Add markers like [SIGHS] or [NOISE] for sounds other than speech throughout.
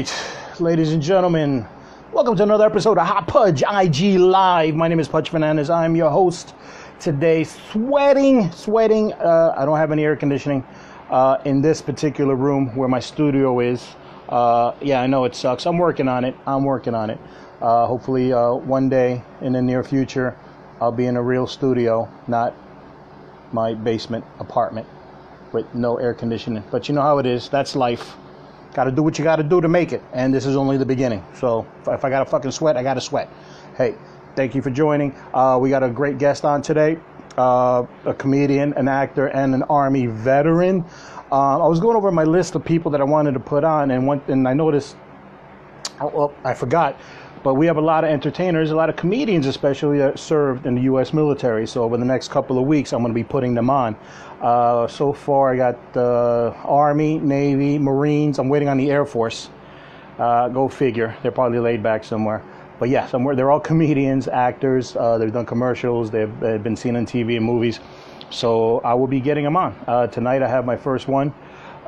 right, ladies and gentlemen, welcome to another episode of Hot Pudge IG Live. My name is Pudge Fernandez. I'm your host today. Sweating, sweating. Uh, I don't have any air conditioning uh, in this particular room where my studio is. Uh, yeah, I know it sucks. I'm working on it. I'm working on it. Uh, hopefully, uh, one day in the near future, I'll be in a real studio, not my basement apartment with no air conditioning. But you know how it is. That's life. Got to do what you got to do to make it. And this is only the beginning. So if, I got to fucking sweat, I got to sweat. Hey, thank you for joining. Uh, we got a great guest on today uh, a comedian, an actor, and an Army veteran. Uh, I was going over my list of people that I wanted to put on, and, one, and I noticed, oh, well, I forgot but we have a lot of entertainers, a lot of comedians, especially that served in the U.S. military. So over the next couple of weeks, I'm going to be putting them on. Uh, so far, I got the Army, Navy, Marines. I'm waiting on the Air Force. Uh, go figure. They're probably laid back somewhere. But yeah, somewhere they're all comedians, actors. Uh, they've done commercials. They've, they've, been seen on TV and movies. So I will be getting them on uh, tonight. I have my first one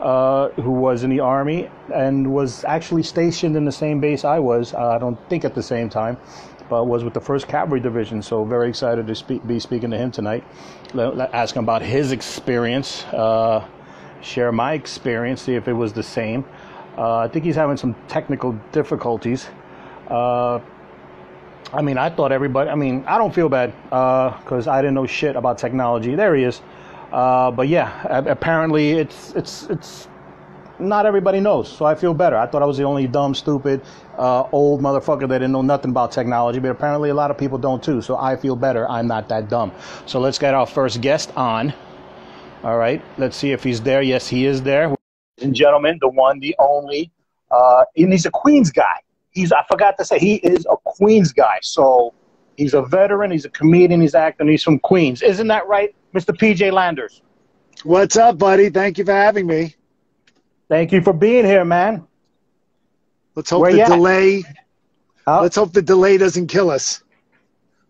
uh, who was in the Army and was actually stationed in the same base I was. Uh, I don't think at the same time, but was with the 1st Cavalry Division. So very excited to be speaking to him tonight. Ask him about his experience, uh, share my experience, see if it was the same. Uh, I think he's having some technical difficulties. Uh, I mean, I thought everybody, I mean, I don't feel bad because I didn't know shit about technology. There he is. Uh, but yeah, apparently it's it's it's not everybody knows, so I feel better. I thought I was the only dumb, stupid, uh, old motherfucker that didn't know nothing about technology, but apparently a lot of people don't too. So I feel better. I'm not that dumb. So let's get our first guest on. All right, let's see if he's there. Yes, he is there. Ladies and gentlemen, the one, the only, uh, and he's a Queens guy. He's I forgot to say he is a Queens guy. So he's a veteran. He's a comedian. He's acting. He's from Queens. Isn't that right? Mr. PJ Landers. What's up, buddy? Thank you for having me. Thank you for being here, man. Let's hope Where the delay. Let's hope the delay doesn't kill us.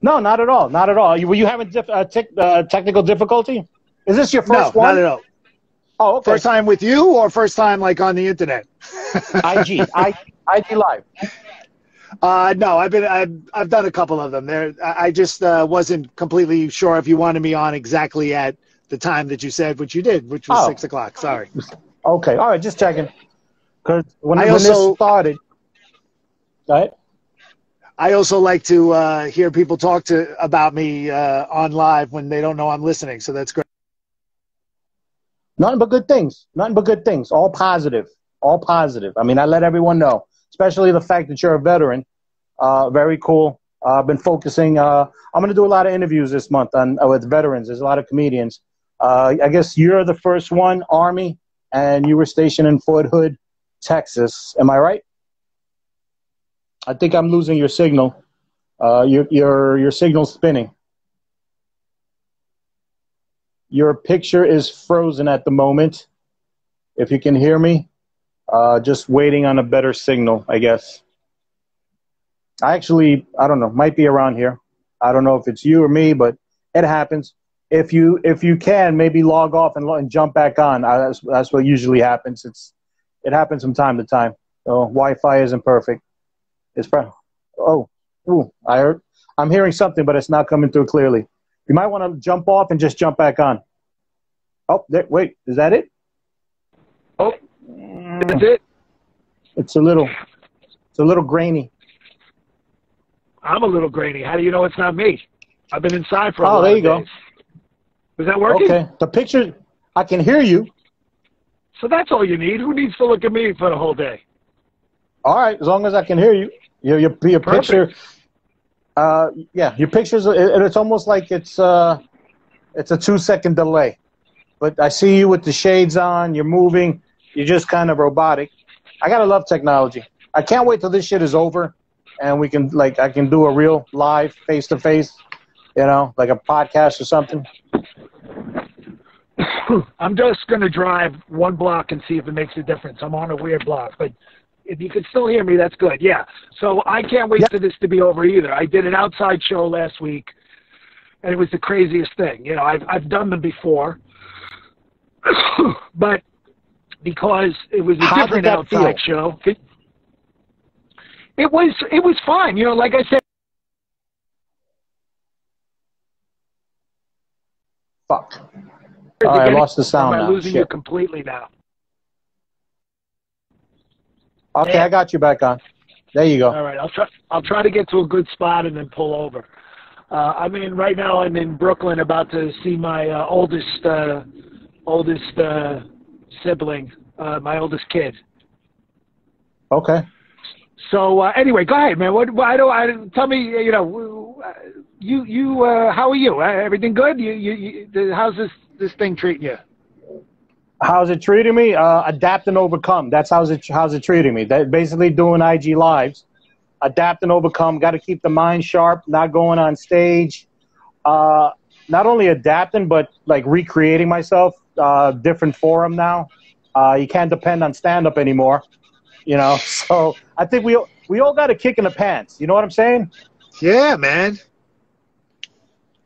No, not at all. Not at all. Were you having dif- uh, te- uh, technical difficulty? Is this your first no, one? not at all. Oh, okay. First time with you, or first time like on the internet? IG, I, IG Live. Uh, no, I've been I've, I've done a couple of them. There, I just uh, wasn't completely sure if you wanted me on exactly at the time that you said, which you did, which was oh. six o'clock. Sorry. Okay, all right, just checking. Because when, I when also, this started, right? I also like to uh, hear people talk to about me uh, on live when they don't know I'm listening. So that's great. Nothing but good things. Nothing but good things. All positive. All positive. I mean, I let everyone know especially the fact that you're a veteran. Uh, very cool. Uh, I've been focusing. Uh, I'm going to do a lot of interviews this month on uh, with veterans. There's a lot of comedians. I guess you're the first one, Army, and you were stationed in Fort Hood, Texas. Am I right? I think I'm losing your signal. Your your your signal's spinning. Your picture is frozen at the moment. If you can hear me. Uh, just waiting on a better signal, I guess. I actually, I don't know, might be around here. I don't know if it's you or me, but it happens. If you if you can, maybe log off and, and jump back on. Uh, that's, that's what usually happens. It's it happens from time to time. So Wi-Fi isn't perfect. It's pro- oh, ooh, I heard. I'm hearing something, but it's not coming through clearly. You might want to jump off and just jump back on. Oh, there, wait, is that it? Oh, that's it. It's a little, it's a little grainy. I'm a little grainy. How do you know it's not me? I've been inside for a while. Oh, there you go. Is that working? Okay. The picture, I can hear you. So that's all you need. Who needs to look at me for the whole day? All right, as long as I can hear you. Your your, your picture. Uh, yeah, your pictures, and it's almost like it's uh, it's a two second delay. But I see you with the shades on. You're moving. You're just kind of robotic. I gotta love technology. I can't wait till this shit is over, and we can like I can do a real live face to face, you know, like a podcast or something. [CLEARS THROAT] I'm just gonna drive one block and see if it makes a difference. I'm on a weird block, but if you can still hear me, that's good. Yeah. So I can't wait for this to be over either. I did an outside show last week, and it was the craziest thing. You know, I've I've done them before, [CLEARS THROAT] but because it was a How different outside feel? show. it was it was fine. You know, like I said. Fuck. All right, I lost the sound Am I now. losing Shit. you completely now? Okay, I got you back on. There you go. All right, I'll try. I'll try to get to a good spot and then pull over. Uh, I'm in right now. I'm in Brooklyn, about to see my uh, oldest uh, oldest uh, sibling, uh, my oldest kid. Okay. So uh, anyway, go ahead, man. What? Why do I tell me? You know, you you. Uh, how are you? Uh, everything good? You, you you. How's this this thing treating you? How's it treating me? Uh, adapt and overcome. That's how's it how's it treating me. That basically doing IG lives. Adapt and overcome. Got to keep the mind sharp. Not going on stage. Uh, not only adapting, but like recreating myself. Uh, different forum now. Uh, you can't depend on stand up anymore. You know. [LAUGHS] So I think we we all got a kick in the pants. You know what I'm saying? Yeah, man.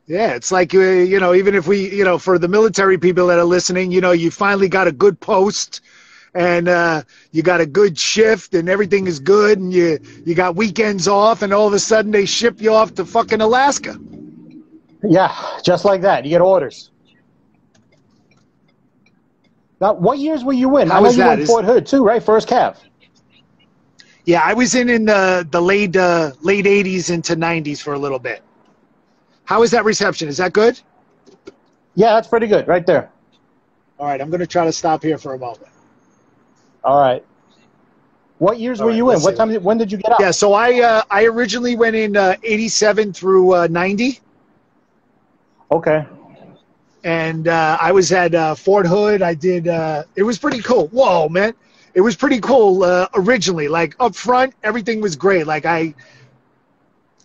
Yeah, it's like uh, you know, even if we, you know, for the military people that are listening, you know, you finally got a good post, and uh, you got a good shift, and everything is good, and you you got weekends off, and all of a sudden they ship you off to fucking Alaska. Yeah, just like that. You get orders. Now, what years were you in? How I know was you that? in Fort Hood too, right? First Cav. Yeah, I was in in the the late uh, late '80s into '90s for a little bit. How is that reception? Is that good? Yeah, that's pretty good, right there. All right, I'm going to try to stop here for a moment. All right. What years All were right, you in? What time? Did, when did you get out? Yeah, so I uh, I originally went in uh, '87 through uh, '90. Okay. And uh, I was at uh, Fort Hood. I did. Uh, it was pretty cool. Whoa, man! It was pretty cool uh, originally. Like up front, everything was great. Like I,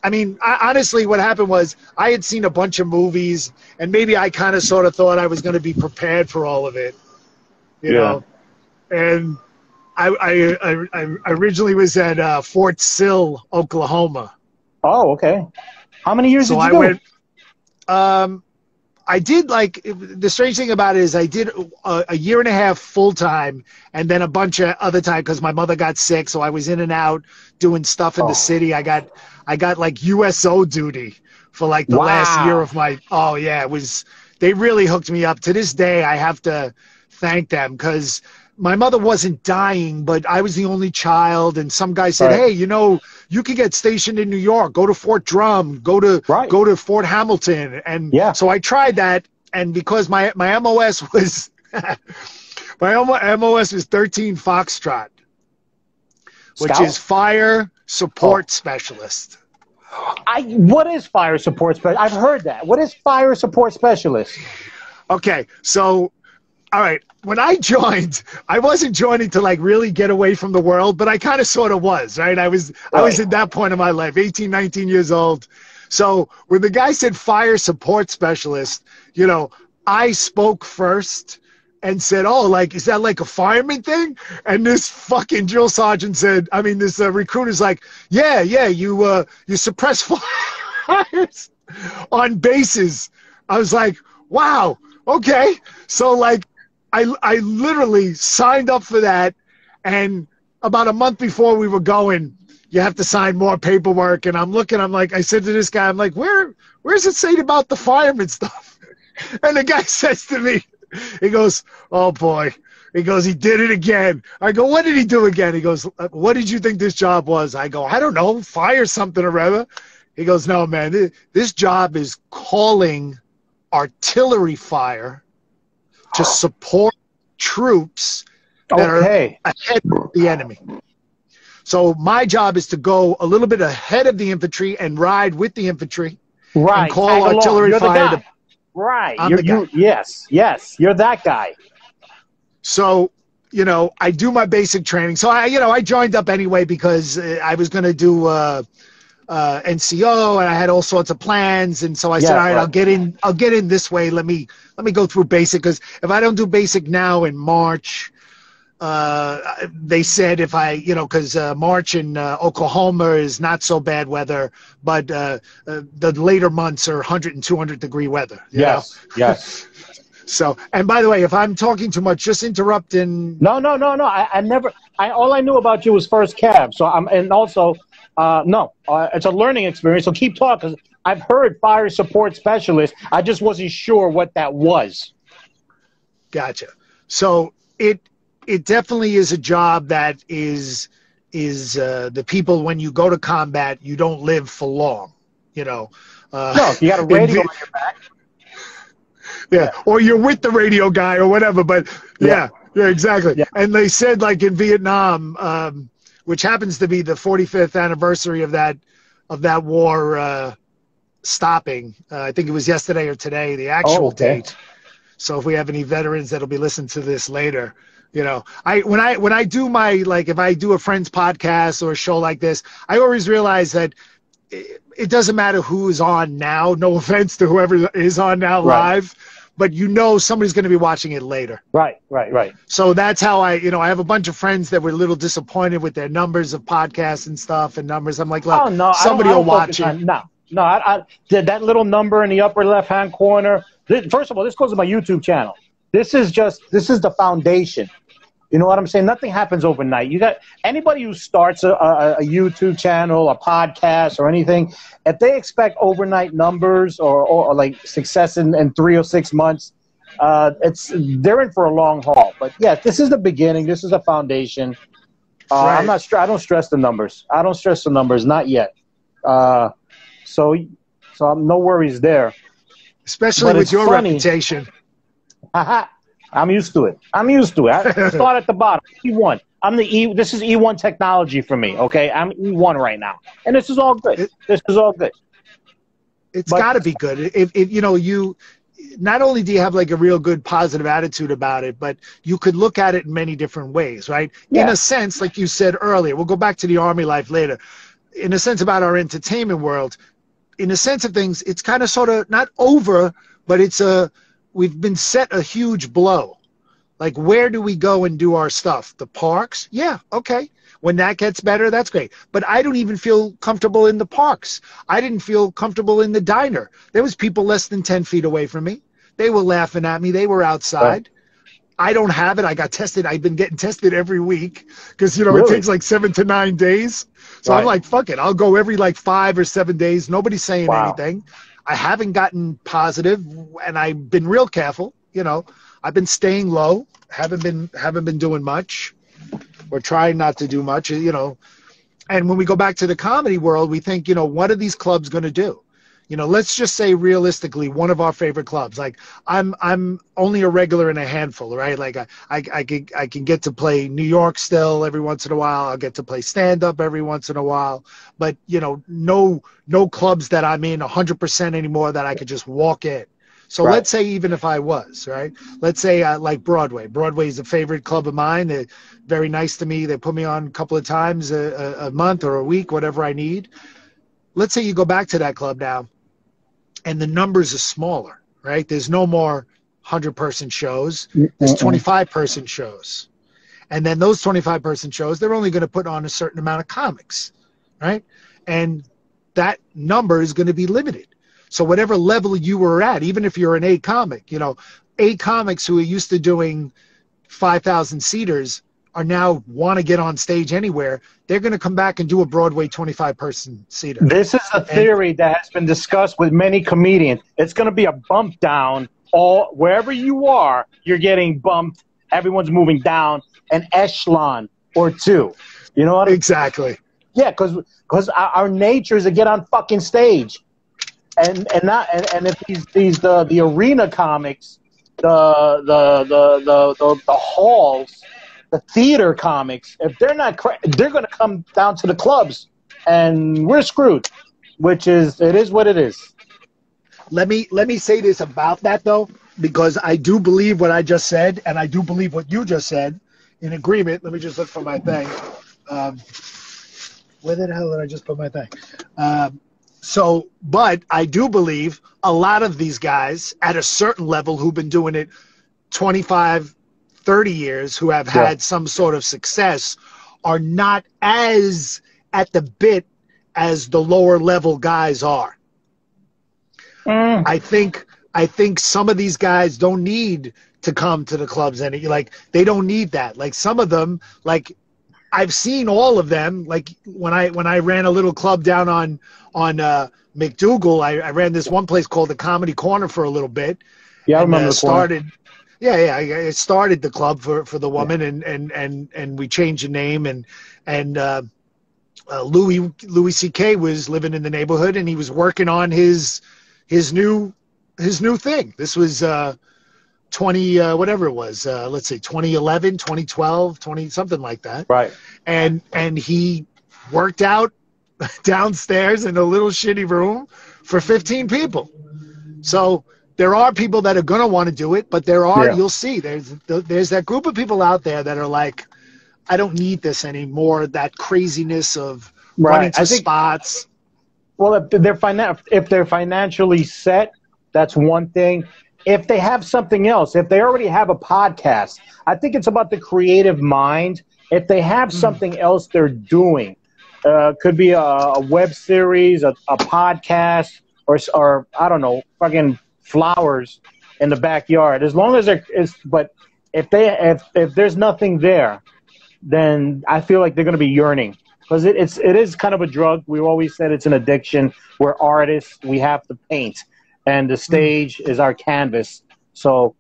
I mean, I, honestly, what happened was I had seen a bunch of movies, and maybe I kind of sort of thought I was going to be prepared for all of it, you Yeah. know. And I, I, I, I originally was at uh, Fort Sill, Oklahoma. Oh, okay. How many years So did you I do? went. Um, I did like the strange thing about it is I did a, a year and a half full time, and then a bunch of other time because my mother got sick, so I was in and out doing stuff in Oh. the city. I got I got like USO duty for like the last year of my. Oh yeah, it was. They really hooked me up. To this day, I have to thank them because my mother wasn't dying, but I was the only child, and some guy said, Right. "Hey, you know, you could get stationed in New York. Go to Fort Drum. Go to Right. go to Fort Hamilton." And Yeah. so I tried that, and because my my MOS [LAUGHS] was my MO- MOS was 13 Foxtrot, which Scout? is Fire Support Oh. Specialist. I, what is fire support specialist? I've heard that. What is fire support specialist? Okay, so all right, when I joined, I wasn't joining to like really get away from the world, but I kind of sort of was, right? I was I was at that point in my life, 18, 19 years old. So when the guy said fire support specialist, you know, I spoke first and said, "Oh, like is that like a fireman thing?" And this fucking drill sergeant said, "I mean, this uh, recruiter's like, yeah, yeah, you uh, you suppress [LAUGHS] fires on bases." I was like, "Wow, okay." So like, I I literally signed up for that, and about a month before we were going, you have to sign more paperwork. And I'm looking, I'm like, I said to this guy, I'm like, where where's it say about the fireman stuff? [LAUGHS] And the guy [LAUGHS] says to me, he goes, oh boy. He goes, he did it again. I go, what did he do again? He goes, uh, what did you think this job was? I go, I don't know, fire something or other. He goes, no, man, thi- this job is calling artillery fire to support troops that are ahead of the enemy. So my job is to go a little bit ahead of the infantry and ride with the infantry. Right. call Tag artillery You're the fire to- right. I'm You're, the guy. You, yes. Yes. You're that guy. So, you know, I do my basic training. So I, you know, I joined up anyway because uh, I was going to do uh, uh, NCO and I had all sorts of plans. And so I said, all right, right. I'll get in. I'll get in this way. Let me let me go through basic because if I don't do basic now in March. Uh, they said if I, you know, because uh, March in uh, Oklahoma is not so bad weather, but uh, uh, the later months are 100 and 200 degree weather. you know? Yes. Yes. [LAUGHS] So, and by the way, if I'm talking too much, just interrupt and No, no, no, no. I, I never. I all I knew about you was first Cav. So I'm, and also Uh, no, uh, it's a learning experience. So keep talking. I've heard fire support specialist. I just wasn't sure what that was. Gotcha. So it it definitely is a job that is is uh, the people when you go to combat you don't live for long. You know. Uh, no, you got a radio on your back. Yeah, or you're with the radio guy or whatever. But yeah, yeah, yeah exactly. Yeah. And they said like in Vietnam, um, which happens to be the 45th anniversary of that of that war uh, stopping. Uh, I think it was yesterday or today, the actual oh, okay. date. So if we have any veterans that'll be listening to this later, you know, I when I when I do my like if I do a friend's podcast or a show like this, I always realize that it, it doesn't matter who is on now. No [LAUGHS] offense to whoever is on now right. live but you know somebody's going to be watching it later. Right, right, right. So that's how I, you know, I have a bunch of friends that were a little disappointed with their numbers of podcasts and stuff and numbers. I'm like, look, oh, no, somebody will watch it. On, no, no, I, I, that little number in the upper left hand corner. This, first of all, this goes to my YouTube channel. This is just this is the foundation. You know what I'm saying? Nothing happens overnight. You got anybody who starts a, a, a, YouTube channel, a podcast, or anything. If they expect overnight numbers or, or, or like success in, in, three or six months, uh, it's they're in for a long haul. But yeah, this is the beginning. This is a foundation. Uh, right. I'm not. I don't stress the numbers. I don't stress the numbers. Not yet. Uh, so, so I'm no worries there. Especially but with your funny. reputation. [LAUGHS] I'm used to it. I'm used to it. I [LAUGHS] start at the bottom. E1. I'm the E. This is E1 technology for me. Okay, I'm E1 right now, and this is all good. It, this is all good. It's got to be good. If, if you know you, not only do you have like a real good positive attitude about it, but you could look at it in many different ways, right? Yeah. In a sense, like you said earlier, we'll go back to the army life later. In a sense about our entertainment world, in a sense of things, it's kind of sort of not over, but it's a we've been set a huge blow. Like, where do we go and do our stuff? The parks? Yeah, okay. When that gets better, that's great. But I don't even feel comfortable in the parks. I didn't feel comfortable in the diner. There was people less than 10 feet away from me. They were laughing at me. They were outside. I don't have it. I got tested. I've been getting tested every week because, you know, really? it takes like seven to nine days. So right. I'm like, fuck it. I'll go every like five or seven days. Nobody's saying wow. anything. I haven't gotten positive, and I've been real careful. You know, I've been staying low. Haven't been haven't been doing much, or trying not to do much. You know, and when we go back to the comedy world, we think, you know, what are these clubs going to do? You know let's just say realistically one of our favorite clubs like i'm i'm only a regular in a handful right like i i, I can i can get to play new york still every once in a while i'll get to play stand up every once in a while but you know no no clubs that i'm in 100% anymore that i could just walk in so right. let's say even if I was right, let's say I like Broadway. Broadway is a favorite club of mine. They're very nice to me. They put me on a couple of times a, a, a month or a week, whatever I need. Let's say you go back to that club now and the numbers are smaller, right? There's no more 100 person shows, there's 25 person shows. And then those 25 person shows, they're only going to put on a certain amount of comics, right? And that number is going to be limited. So whatever level you were at, even if you're an A comic, you know, A comics who are used to doing 5,000 seaters are now want to get on stage anywhere, they're going to come back and do a Broadway 25 person seater. This is a theory and, that has been discussed with many comedians. It's going to be a bump down all wherever you are, you're getting bumped. Everyone's moving down an echelon or two. You know what? Exactly. Yeah, because because our, our, nature is to get on fucking stage, and and not and, and if these these the the arena comics, the the the the, the, the halls the theater comics, if they're not, they're going to come down to the clubs, and we're screwed. Which is, it is what it is. Let me let me say this about that though, because I do believe what I just said, and I do believe what you just said. In agreement. Let me just look for my thing. Um, where the hell did I just put my thing? Um, so, but I do believe a lot of these guys at a certain level who've been doing it 25, 30 years who have had some sort of success are not as at the bit as the lower level guys are. Mm. I think I think some of these guys don't need to come to the clubs any like they don't need that. Like some of them like I've seen all of them. Like when I when I ran a little club down on on uh, MacDougal, I, I ran this one place called the Comedy Corner for a little bit. Yeah, I and, remember uh, the corner. started. Yeah, yeah, I, I started the club for, for the woman, and, and, and, and we changed the name, and and uh, uh, Louis Louis C.K. was living in the neighborhood, and he was working on his his new his new thing. This was uh, 20 uh, whatever it was. Uh, let's say 2011, 2012, 20 something like that. Right. And and he worked out [LAUGHS] downstairs in a little shitty room for 15 people. So there are people that are going to want to do it, but there are Yeah. you'll see there's there's that group of people out there that are like I don't need this anymore. That craziness of Right. running to think- spots. Well, if they're finan- if they're financially set, that's one thing. If they have something else, if they already have a podcast, I think it's about the creative mind. If they have Hmm. something else they're doing, uh, could be a, a web series, a, a podcast, or or I don't know, fucking flowers in the backyard. As long as they're, but if they if if there's nothing there, then I feel like they're going to be yearning because it, it's it is kind of a drug. We always said it's an addiction. We're artists. We have to paint, and the stage is our canvas. So,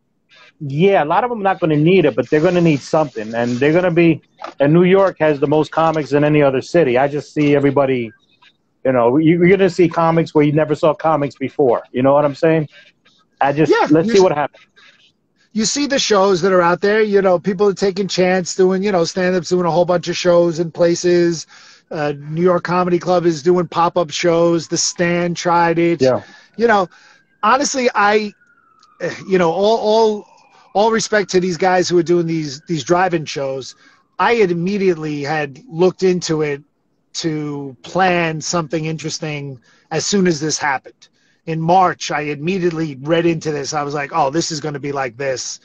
yeah, a lot of them are not going to need it, but they're going to need something, and they're going to be. And New York has the most comics than any other city. I just see everybody. You know, you're going to see comics where you never saw comics before. You know what I'm saying? I just Yeah, let's see what happens. you see the shows that are out there. You know, people are taking chance doing, you know, stand-ups doing a whole bunch of shows in places. Uh, New York Comedy Club is doing pop-up shows. The Stand tried it. Yeah. You know, honestly, I, you know, all all all respect to these guys who are doing these these drive-in shows. I had immediately had looked into it to plan something interesting as soon as this happened in March, I immediately read into this. I was like, oh, this is going to be like this.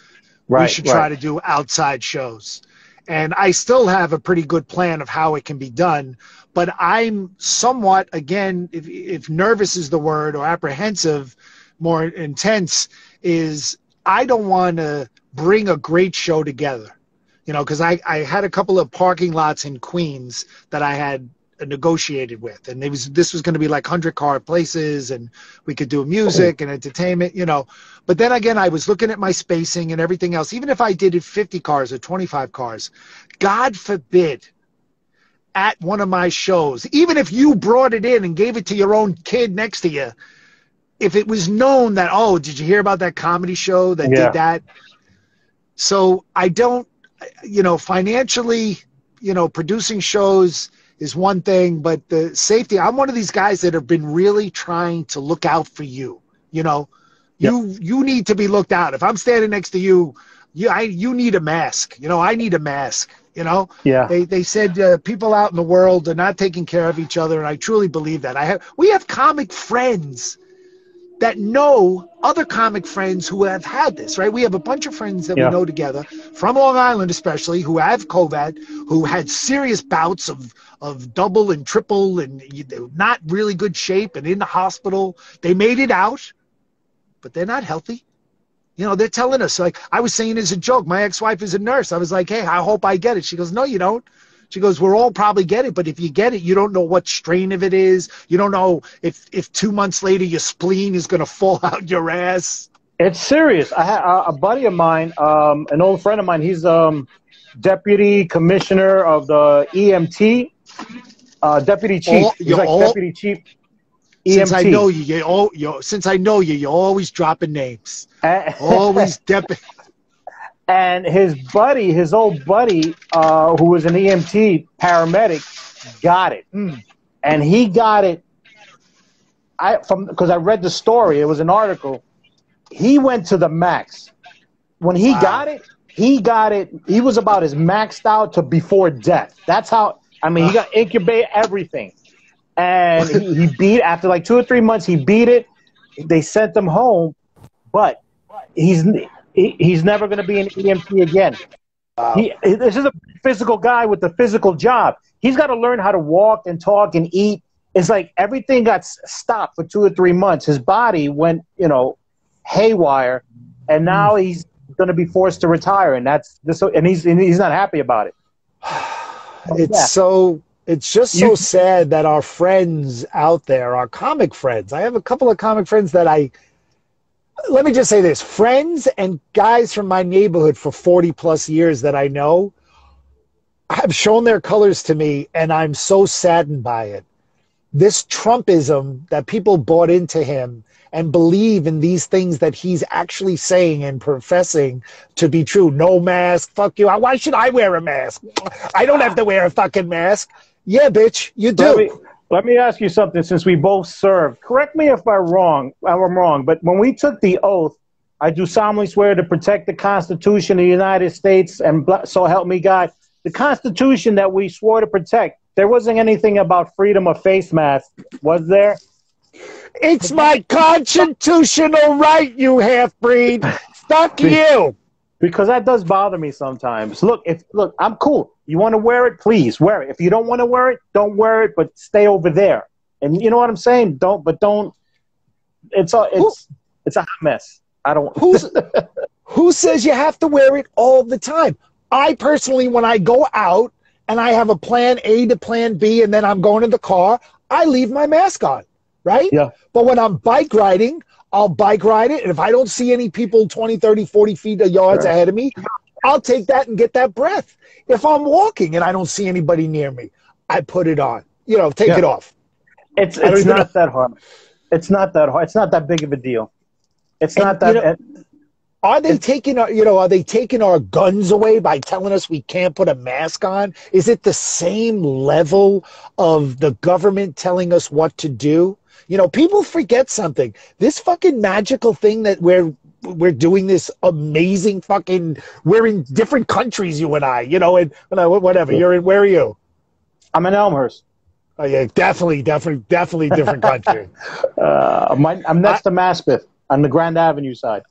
Right. we should try right. to do outside shows. And I still have a pretty good plan of how it can be done. But I'm somewhat, again, if, if nervous is the word or apprehensive, more intense, is I don't want to bring a great show together. You know, because I, I had a couple of parking lots in Queens that I had negotiated with, and it was this was going to be like hundred car places, and we could do music and entertainment, you know. But then again, I was looking at my spacing and everything else. Even if I did it 50 cars or 25 cars, God forbid, at one of my shows, even if you brought it in and gave it to your own kid next to you, if it was known that, oh, did you hear about that comedy show that Yeah. did that? So I don't, you know, financially, you know, producing shows is one thing, but the safety, I'm one of these guys that have been really trying to look out for you. You know, you you need to be looked out. If I'm standing next to you, you I you need a mask. You know, I need a mask. You know, Yeah. they they said uh, people out in the world are not taking care of each other, and I truly believe that. I have we have comic friends that know other comic friends who have had this, right? We have a bunch of friends that Yeah. we know together from Long Island, especially, who have COVID, who had serious bouts of of double and triple, and not really good shape and in the hospital. They made it out, but they're not healthy. You know, they're telling us like I was saying as a joke. My ex-wife is a nurse. I was like, "Hey, I hope I get it." She goes, "No, you don't." She goes, "We're all probably get it, but if you get it, you don't know what strain of it is. You don't know if if two months later your spleen is going to fall [LAUGHS] out your ass." It's serious. I had a, buddy of mine, um, an old friend of mine. He's um, deputy commissioner of the EMT, uh, deputy chief. Oh, He's like all- deputy chief. E Since I know you, you, oh, you since I know you, you're always dropping names. Always [LAUGHS] dep- and his buddy, his old buddy, uh, who was an EMT paramedic, got it, Mm. and he got it. I from because I read the story. It was an article. He went to the max. When he Wow. got it, he got it. He was about as maxed out to before death. That's how. I mean, he got incubate everything, and he, he beat after like two or three months. He beat it. They sent him home, but he's he, he's never going to be an EMT again. He, this is a physical guy with a physical job. He's got to learn how to walk and talk and eat. It's like everything got stopped for two or three months. His body went, you know, haywire, and hmm. now he's going to be forced to retire. And that's this, and he's and he's not happy about it. [SIGHS] it's Yeah. so it's just so You- sad that our friends out there, our comic friends. I have a couple of comic friends that I let me just say this friends and guys from my neighborhood for 40 plus years that I know have shown their colors to me, and I'm so saddened by it. This Trumpism that people bought into him and believe in these things that he's actually saying and professing to be true. No mask, fuck you. Why should I wear a mask? I don't have to wear a fucking mask. Yeah, bitch, you do. Let me ask you something since we both served. Correct me if I'm wrong, if I'm wrong, but when we took the oath, I do solemnly swear to protect the Constitution of the United States and so help me God. The Constitution that we swore to protect, there wasn't anything about freedom of face mask, was there? It's my constitutional right, you half breed. Fuck [LAUGHS] you. Because that does bother me sometimes. Look, if look, I'm cool. You want to wear it, please wear it. If you don't want to wear it, don't wear it, but stay over there. And you know what I'm saying? Don't, but don't. It's a, it's it's a hot mess. I don't. [LAUGHS] Who's who says you have to wear it all the time? I personally, when I go out and I have a plan A to plan B, and then I'm going to the car, I leave my mask on, right? Yeah. But when I'm bike riding, I'll bike ride it. And if I don't see any people 20, 30, 40 feet of yards Sure. ahead of me, I'll take that and get that breath. If I'm walking and I don't see anybody near me, I put it on. You know, take Yeah. it off. It's it's not that hard. It's not that hard. It's not that big of a deal. It's And, not that. you know- it- Are they taking our, you know, are they taking our guns away by telling us we can't put a mask on? Is it the same level of the government telling us what to do? You know, people forget something. This fucking magical thing that we're we're doing this amazing fucking we're in different countries you and I, you know, and and whatever. You're in where are you? I'm in Elmhurst. Oh yeah, definitely, definitely, definitely different country. [LAUGHS] Uh, my, I'm next to Maspeth on the Grand Avenue side.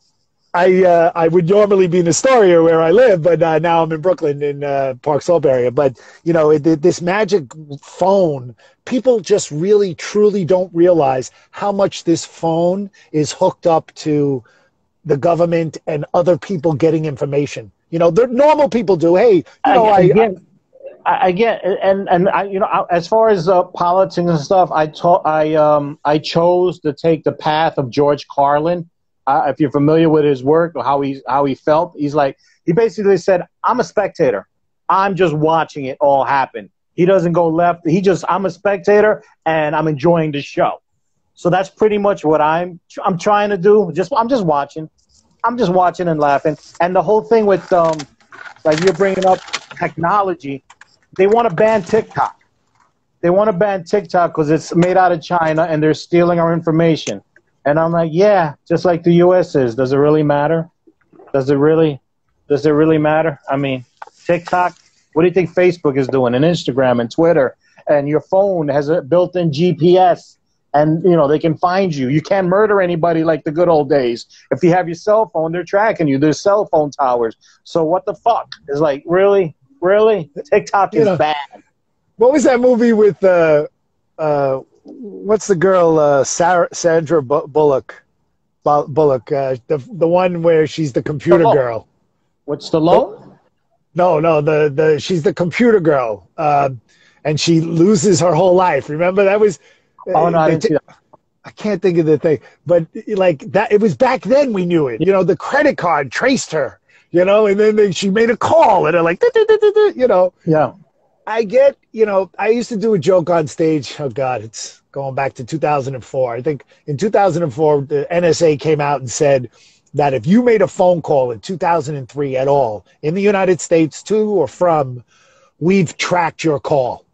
I uh, I would normally be in Astoria where I live, but uh, now I'm in Brooklyn in uh, Park Slope area. But you know, it, this magic phone, people just really truly don't realize how much this phone is hooked up to the government and other people getting information. You know, the normal people do. Hey, you know, I, I, get, I, I get, and and I, you know, I- as far as uh, politics and stuff, I I um, I chose to take the path of George Carlin. Uh, if you're familiar with his work or how he how he felt, he's like he basically said, "I'm a spectator. I'm just watching it all happen." He doesn't go left. He just I'm a spectator and I'm enjoying the show. So that's pretty much what I'm I'm trying to do. Just I'm just watching. I'm just watching and laughing. And the whole thing with um, like you're bringing up technology, they want to ban TikTok. They want to ban TikTok because it's made out of China and they're stealing our information. And I'm like, yeah, just like the U.S. is. Does it really matter? Does it really? Does it really matter? I mean, TikTok. What do you think Facebook is doing? And Instagram and Twitter and your phone has a built-in GPS, and you know they can find you. You can't murder anybody like the good old days. If you have your cell phone, they're tracking you. There's cell phone towers. So what the fuck? It's like really, really, [LAUGHS] TikTok You is know, bad. what was that movie with uh, uh, what's the girl uh, Sarah, Sandra Bullock? Bullock, uh, the the one where she's the computer Stallone. girl. What's the low? No, no, the the she's the computer girl, um, and she loses her whole life. Remember that was. Oh no, I didn't see that. I can't think of the thing, but like that, it was back then we knew it. You know, the credit card traced her. You know, and then they, she made a call, and they're like, you know. Yeah. I get, you know, I used to do a joke on stage. Oh God, it's going back to 2004. I think in 2004, the NSA came out and said that if you made a phone call in 2003 at all in the United States to or from, we've tracked your call.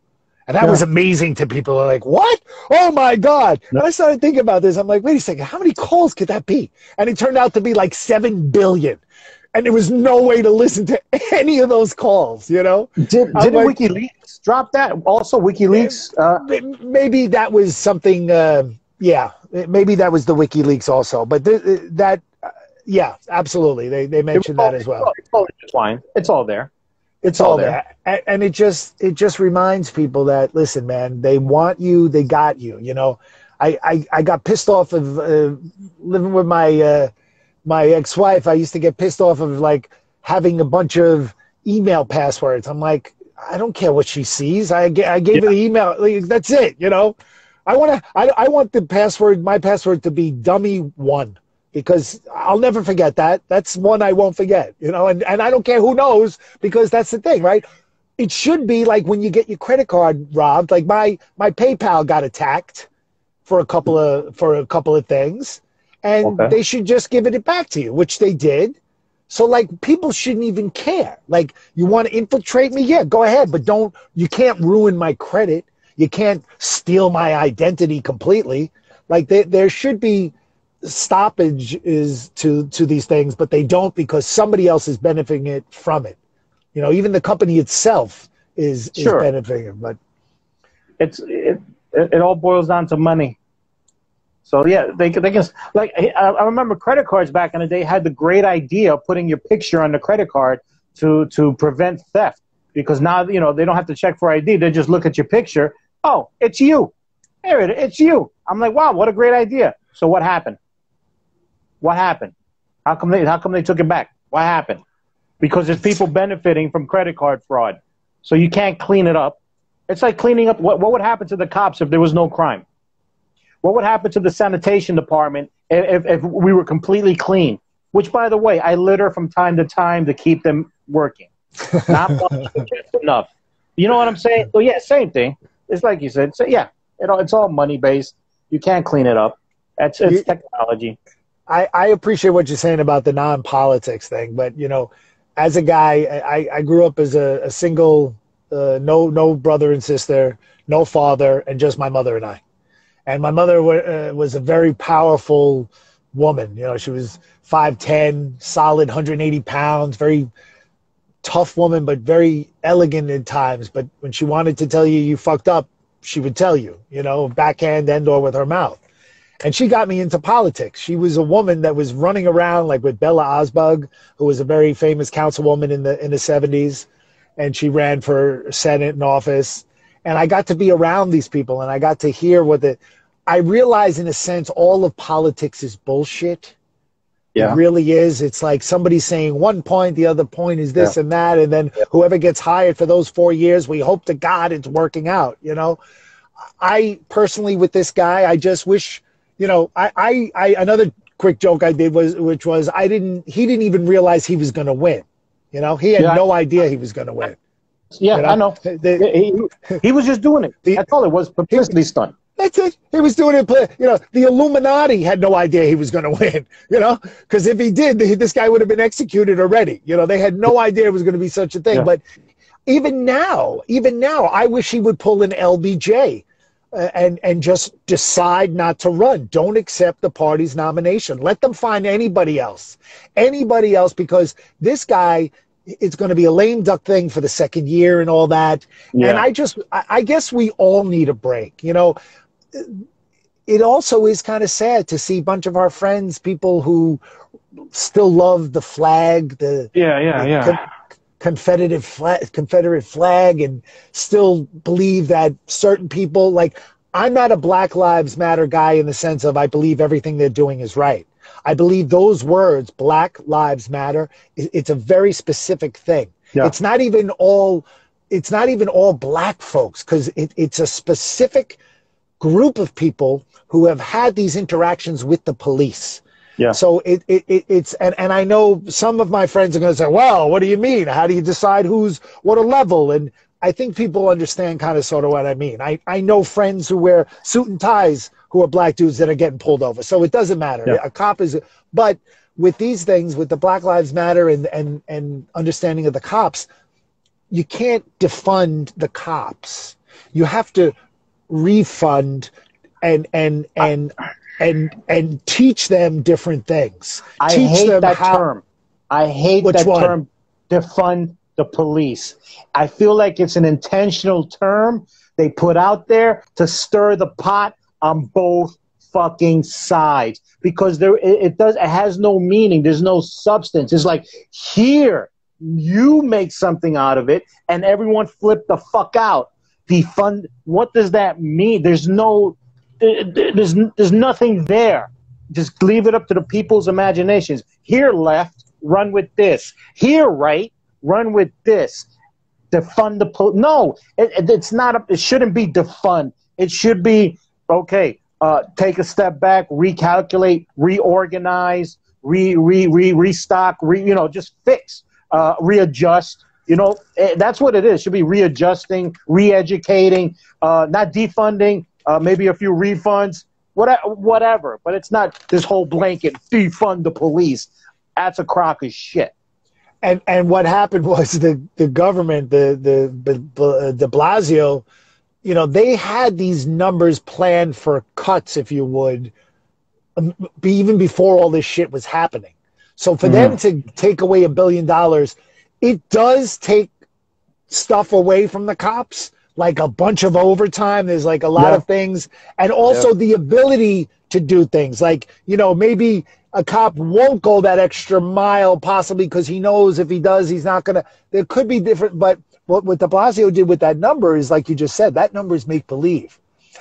And that Yeah. was amazing to people. They're like, what? Oh my God. And I started thinking about this. I'm like, wait a second, how many calls could that be? And it turned out to be like 7 billion. And there was no way to listen to [LAUGHS] any of those calls, you know? did did like- WikiLeaks drop that? Also, WikiLeaks. Uh, maybe that was something uh, yeah maybe that was the wikileaks also but th- th- that uh, yeah absolutely they, they mentioned that as well It's all intertwined. It's all there. it's all all there and, and it just it just reminds people that listen man they want you they got you you know i i, I got pissed off of uh, living with my uh, my ex-wife i used to get pissed off of like having a bunch of email passwords i'm like I don't care what she sees. I, I gave yeah. her the email. Like, that's it. You know, I want to. I, I want the password. My password to be dummy one because I'll never forget that. That's one I won't forget. You know, and and I don't care who knows because that's the thing, right? It should be like when you get your credit card robbed. Like my my PayPal got attacked for a couple of for a couple of things, and okay. they should just give it back to you, which they did so like people shouldn't even care. Like you want to infiltrate me? Yeah, go ahead, but don't you can't ruin my credit. You can't steal my identity completely. Like there there should be stoppage is to to these things, but they don't because somebody else is benefiting it from it. You know, even the company itself is, sure. is benefiting, but it's it, it all boils down to money. So yeah, they they can like I remember credit cards back in the day had the great idea of putting your picture on the credit card to to prevent theft because now you know they don't have to check for ID. They just look at your picture. Oh, it's you. There it. It's you. I'm like, wow, what a great idea. So what happened? What happened? How come they how come they took it back? What happened? Because there's people benefiting from credit card fraud. So you can't clean it up. It's like cleaning up what what would happen to the cops if there was no crime? What would happen to the sanitation department if, if we were completely clean? Which, by the way, I litter from time to time to keep them working. [LAUGHS] Not much, just enough. You know what I'm saying? So yeah, same thing. It's like you said. So yeah, it, it's all money based. You can't clean it up. That's it's you, technology. I, I appreciate what you're saying about the non politics thing, but you know, as a guy, I, I grew up as a, a single, uh, no no brother and sister, no father, and just my mother and I and my mother uh, was a very powerful woman. You know, she was 5'10", solid, 180 pounds, very tough woman, but very elegant at times. But when she wanted to tell you you fucked up, she would tell you, you know, backhand and or with her mouth. And she got me into politics. She was a woman that was running around like with Bella Abzug, who was a very famous councilwoman in the in the 70s, and she ran for Senate and office and I got to be around these people and I got to hear what the I realize in a sense all of politics is bullshit. Yeah. It really is. It's like somebody saying one point, the other point is this yeah. and that, and then whoever gets hired for those four years, we hope to God it's working out. You know, I personally with this guy, I just wish, you know, I, I, I another quick joke I did was which was I didn't he didn't even realize he was going to win. You know, he had yeah. no idea he was going to win. Yeah, you know? I know. The, he, he, was just doing it. The, That's all it was, publicity stunt. That's it. He was doing it. You know, the Illuminati had no idea he was going to win. You know, because if he did, this guy would have been executed already. You know, they had no idea it was going to be such a thing. Yeah. But even now, even now, I wish he would pull an LBJ. Uh, and and just decide not to run. Don't accept the party's nomination. Let them find anybody else, anybody else, because this guy it's going to be a lame duck thing for the second year and all that. Yeah. And I just, I guess we all need a break. You know, it also is kind of sad to see a bunch of our friends, people who still love the flag, the yeah, yeah, the yeah. Con- Confederate flag, Confederate flag, and still believe that certain people like. I'm not a Black Lives Matter guy in the sense of I believe everything they're doing is right. I believe those words, Black Lives Matter, it's a very specific thing. Yeah. It's not even all. It's not even all black folks because it, it's a specific group of people who have had these interactions with the police. Yeah. So it, it, it, it's and, and I know some of my friends are going to say, well, what do you mean? How do you decide who's what a level? And I think people understand kind of sort of what I mean. I, I know friends who wear suit and ties who are black dudes that are getting pulled over. So it doesn't matter. Yeah. A cop is, but with these things, with the Black Lives Matter and, and, and understanding of the cops, you can't defund the cops. You have to refund and, and, and, and, and teach them different things. I teach hate that how, term. I hate that one? term, defund the police. I feel like it's an intentional term they put out there to stir the pot on both fucking sides. Because there it, it, does it has no meaning. There's no substance. It's like here you make something out of it and everyone flip the fuck out. Defund what does that mean? There's no there's there's nothing there. Just leave it up to the people's imaginations. Here left run with this. Here right run with this defund the police. No, it, it, it's not. A, it shouldn't be defund. It should be okay. Uh, take a step back, recalculate, reorganize, re re re restock, re you know, just fix, uh, readjust. You know, eh, that's what it is. Should be readjusting, re-educating, uh, not defunding. Uh, maybe a few refunds, whatever, whatever. But it's not this whole blanket defund the police. That's a crock of shit. And and what happened [LAUGHS] was the the government, the the the De Blasio, you know, they had these numbers planned for cuts, if you would, um, even before all this shit was happening. So for mm-hmm. them to take away a billion dollars, it does take stuff away from the cops, like a bunch of overtime. There's like a lot yeah. of things, and also yeah. the ability to do things. Like you know, maybe a cop won't go that extra mile, possibly because he knows if he does, he's not gonna. There could be different, but what what De Blasio did with that number is, like you just said, that number is make believe.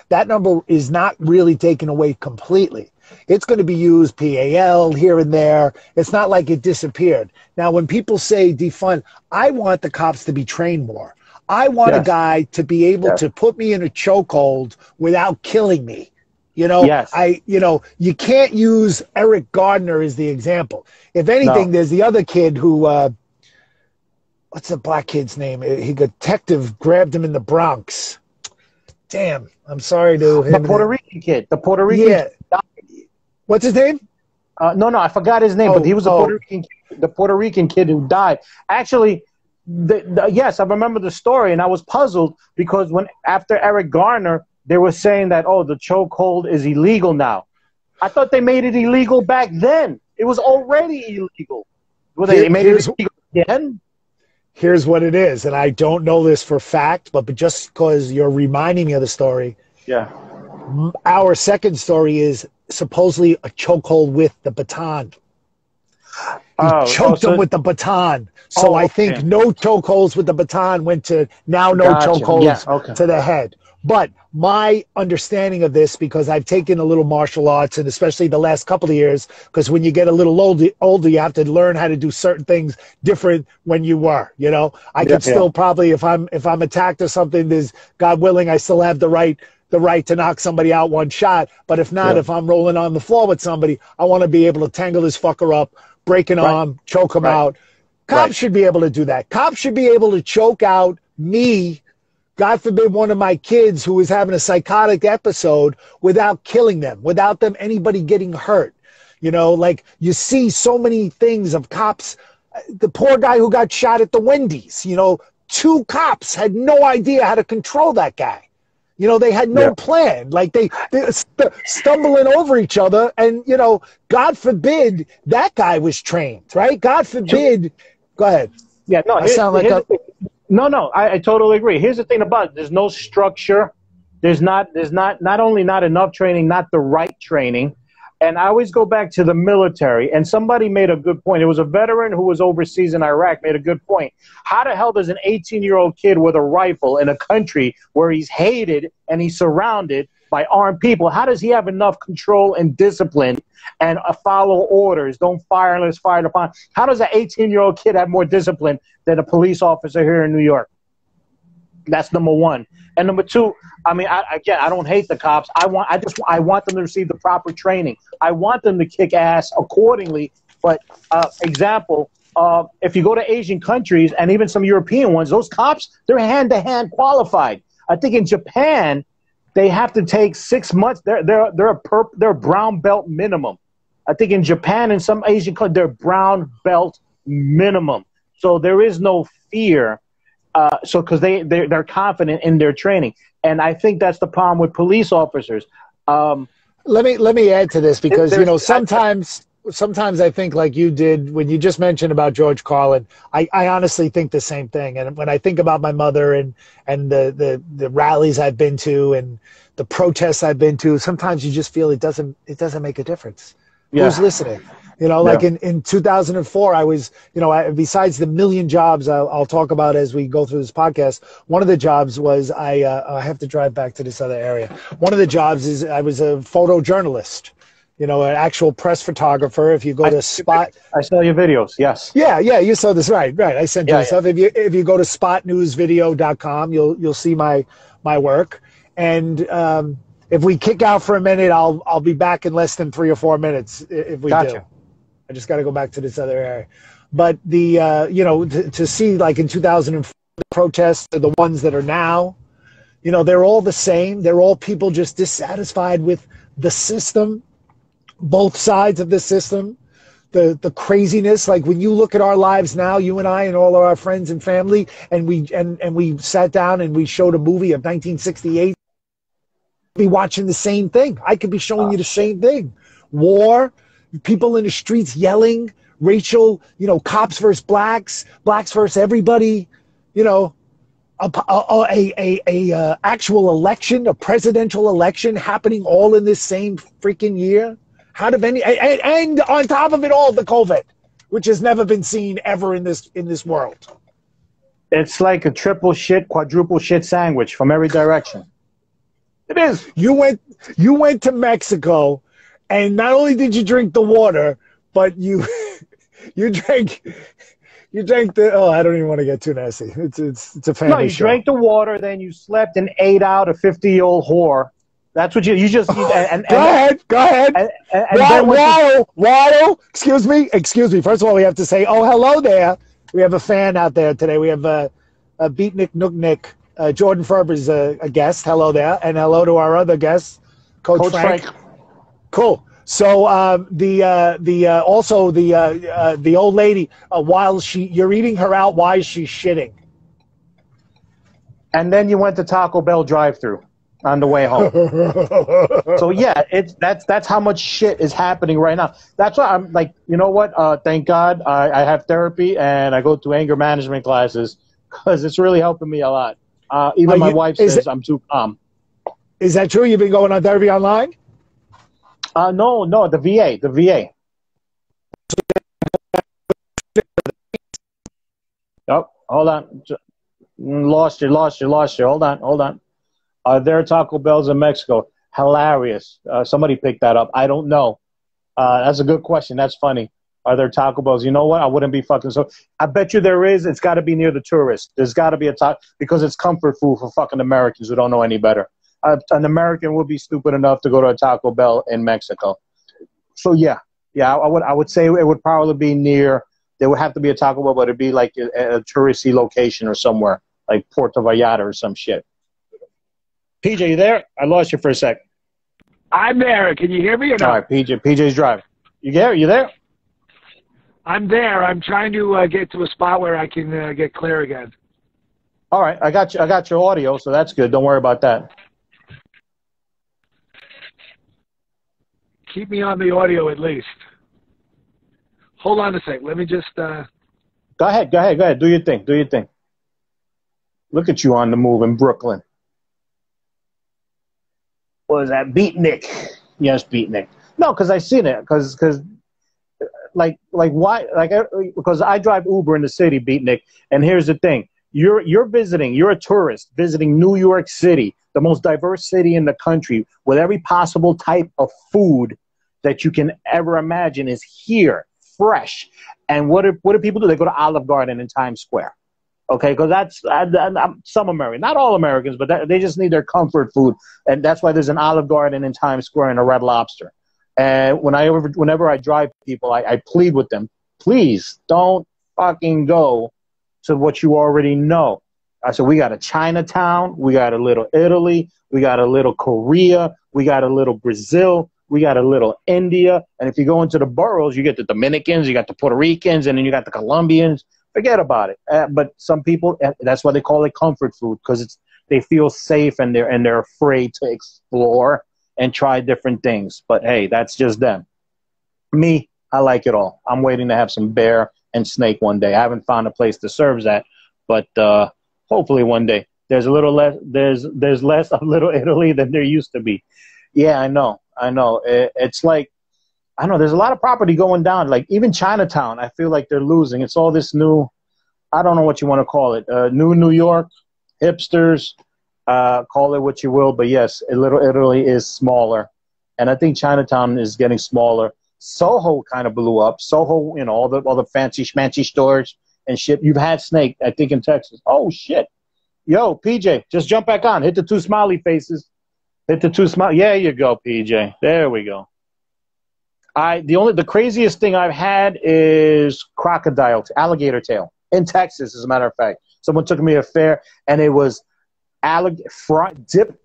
That number is not really taken away completely. It's going to be used PAL here and there. It's not like it disappeared. Now, when people say defund, I want the cops to be trained more. I want yes. a guy to be able yes. to put me in a chokehold without killing me. You know, yes. I, you know, you can't use Eric Garner as the example. If anything, no. there's the other kid who, uh, what's the black kid's name? He detective grabbed him in the Bronx. Damn, I'm sorry to him. The Puerto Rican kid. The Puerto Rican. Yeah. What's his name? Uh, no, no, I forgot his name, oh, but he was the oh. Puerto Rican, kid, the Puerto Rican kid who died. Actually, the, the, yes, I remember the story, and I was puzzled because when after Eric Garner, they were saying that oh, the chokehold is illegal now. I thought they made it illegal back then. It was already illegal. Well, they, Here, made it illegal again. Here's what it is, and I don't know this for fact, but, but just because you're reminding me of the story. Yeah. Our second story is supposedly a chokehold with the baton. He oh, choked oh, so, him with the baton. So oh, I think okay. no chokeholds with the baton went to now no gotcha. chokeholds yeah, okay. to the head. But my understanding of this, because I've taken a little martial arts, and especially the last couple of years, because when you get a little older, older, you have to learn how to do certain things different when you were. You know, I yeah, can still yeah. probably, if I'm if I'm attacked or something, there's God willing, I still have the right the right to knock somebody out one shot. But if not, yeah. if I'm rolling on the floor with somebody, I want to be able to tangle this fucker up, break an right. arm, choke him right. out. Cops right. should be able to do that. Cops should be able to choke out me, God forbid, one of my kids who is having a psychotic episode without killing them, without them anybody getting hurt. You know, like you see so many things of cops. The poor guy who got shot at the Wendy's, you know, two cops had no idea how to control that guy. You know, they had no yeah. plan. Like they, they st- stumbling over each other, and you know, God forbid that guy was trained, right? God forbid. Go ahead. Yeah, no, I sound like a. No, no, I, I totally agree. Here's the thing about it. there's no structure. There's not there's not not only not enough training, not the right training. And I always go back to the military. And somebody made a good point. It was a veteran who was overseas in Iraq made a good point. How the hell does an 18 year old kid with a rifle in a country where he's hated and he's surrounded by armed people, how does he have enough control and discipline and uh, follow orders? Don't fire unless fired upon. How does an 18 year old kid have more discipline than a police officer here in New York? That's number one. And number two, I mean, I, again, I don't hate the cops. I want, I just, I want them to receive the proper training. I want them to kick ass accordingly. But uh, example, uh, if you go to Asian countries and even some European ones, those cops they're hand to hand qualified. I think in Japan they have to take six months. They're they're they're a perp, they're brown belt minimum. I think in Japan and some Asian countries they're brown belt minimum. So there is no fear uh, so because they they're, they're confident in their training, and I think that's the problem with police officers. Um, let me let me add to this because you know sometimes sometimes I think like you did when you just mentioned about George Carlin. I, I honestly think the same thing. And when I think about my mother and and the, the the rallies I've been to and the protests I've been to, sometimes you just feel it doesn't it doesn't make a difference. Yeah. Who's listening? You know, like yeah. in, in 2004, I was, you know, I, besides the million jobs I'll, I'll, talk about as we go through this podcast, one of the jobs was I, uh, I have to drive back to this other area. One of the jobs is I was a photojournalist. You know, an actual press photographer. If you go I- to Spot, I saw your videos. Yes. yeah, yeah, you saw this right, right. I sent you Yeah, stuff. If you if you go to spotnewsvideo.com, you'll you'll see my my work. And um, if we kick out for a minute, I'll I'll be back in less than three or four minutes if we do. I just got to go back to this other area. But the uh, you know to, to see like in 2004 the protests are the ones that are now, you know they're all the same. They're all people just dissatisfied with the system, both sides of the system, the the craziness. Like when you look at our lives now, you and I and all of our friends and family, and we and and we sat down and we showed a movie of 1968. Be watching the same thing. I could be showing you the same thing. War, people in the streets yelling, racial, you know, cops versus blacks, blacks versus everybody, you know, a a a, a, a uh, actual election, a presidential election happening all in this same freaking year. How did any and, and on top of it all, the COVID, which has never been seen ever in this in this world. It's like a triple shit, quadruple shit sandwich from every direction. It is. You went you went to Mexico, and not only did you drink the water, but you [LAUGHS] you drank you drank the oh I don't even want to get too nasty. It's it's it's a family No, you show. drank the water, then you slept and ate out a 50 year old whore. That's what you, you just, you, and, and, [LAUGHS] Go ahead, go ahead. and, and, and Wa- then went to- Waddle, Waddle, excuse me, excuse me. First of all, we have to say, oh, hello there. We have a fan out there today. We have a, uh, Beatnik Nooknik. Uh, Jordan Ferber's a, a guest. Hello there. And hello to our other guest, Coach, Coach Frank. Frank. Cool. So um, the uh, the uh, also the uh, uh, the old lady uh, while she you're eating her out, why is she shitting? and then you went to Taco Bell drive through on the way home. [LAUGHS] so yeah, it's that's that's how much shit is happening right now. That's why I'm like, you know what? Uh, thank God I, I have therapy and I go to anger management classes because it's really helping me a lot. Uh, even Are my you- wife says it- I'm too calm. is that true? You've been going on therapy online? Uh, no, no, the VA, the VA. Oh, hold on. Mm, Lost you, lost you, lost you. Hold on, hold on. Are there Taco Bells in Mexico? Hilarious. Uh, somebody picked that up. I don't know. Uh, that's a good question. That's funny. Are there Taco Bells? You know what? I wouldn't be fucking so. I bet you there is. It's got to be near the tourists. There's got to be a taco because it's comfort food for fucking Americans who don't know any better. Uh, an American would be stupid enough to go to a Taco Bell in Mexico. So yeah, yeah, I, I would I would say it would probably be near. There would have to be a Taco Bell, but it'd be like a, a touristy location or somewhere like Puerto Vallarta or some shit. PJ, you there? I lost you for a sec. I'm there. Can you hear me or no? All right, PJ. PJ's driving. You there? You there? I'm there. I'm trying to uh, get to a spot where I can uh, get clear again. All right, I got you. I got your audio, so that's good. Don't worry about that. Keep me on the audio at least. Hold on a sec. Let me just. Uh, Go ahead. Go ahead. Go ahead. Do your thing. Do your thing. Look at you on the move in Brooklyn. What is that? Beatnik. Yes, Beatnik. No, because I seen it. Because because like like why like uh, because I drive Uber in the city, Beatnik. And here's the thing: you're you're visiting. You're a tourist visiting New York City, the most diverse city in the country, with every possible type of food that you can ever imagine is here, fresh. And what do what do people do? They go to Olive Garden in Times Square. Okay, because that's I, I, I'm- some Americans, not all Americans, but that, they just need their comfort food, and that's why there's an Olive Garden in Times Square and a Red Lobster. And when I ever, whenever I drive people, I, I plead with them, please don't fucking go to what you already know. I said we got a Chinatown, we got a little Italy, we got a little Korea, we got a little Brazil, we got a little India, and if you go into the boroughs, you get the Dominicans, you got the Puerto Ricans, and then you got the Colombians. Forget about it. Uh, but some people, uh, that's why they call it comfort food because it's they feel safe and they're and they're afraid to explore and try different things. But hey, that's just them. Me, I like it all. I'm waiting to have some bear and snake one day. I haven't found a place that serves that, but uh, hopefully one day. There's a little less. There's there's less of [LAUGHS] Little Italy than there used to be. Yeah, I know. I know. It, it's like I don't know. There's a lot of property going down. Like even Chinatown, I feel like they're losing. It's all this new. I don't know what you want to call it. Uh, new New York, hipsters, uh, call it what you will. But yes, Little Italy is smaller, and I think Chinatown is getting smaller. Soho kind of blew up. Soho, you know, all the all the fancy schmancy stores and shit. You've had Snake, I think, in Texas. Oh shit, yo, PJ, just jump back on. Hit the two smiley faces. Hit the two smile. Yeah, you go, PJ. There we go. I the only the craziest thing I've had is crocodile alligator tail in Texas, as a matter of fact. Someone took me a fair, and it was allig- fry, dip,